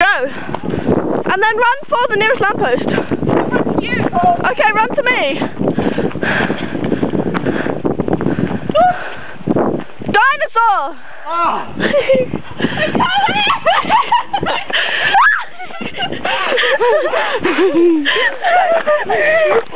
Go. And then run for the nearest lamppost. Okay, run to me. Dinosaur! Oh.